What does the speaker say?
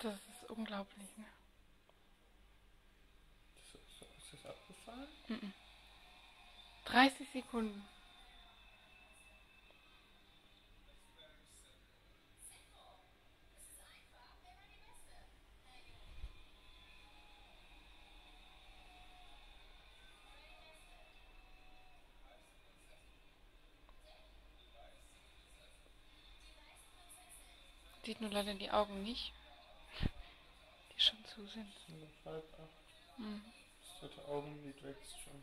Das ist unglaublich, ne? Das ist, ist das abgefallen? 30 Sekunden. Sieht nur leider die Augen nicht, zu sind. Nur halb acht. Mhm. Das dritte Augenlid wächst schon.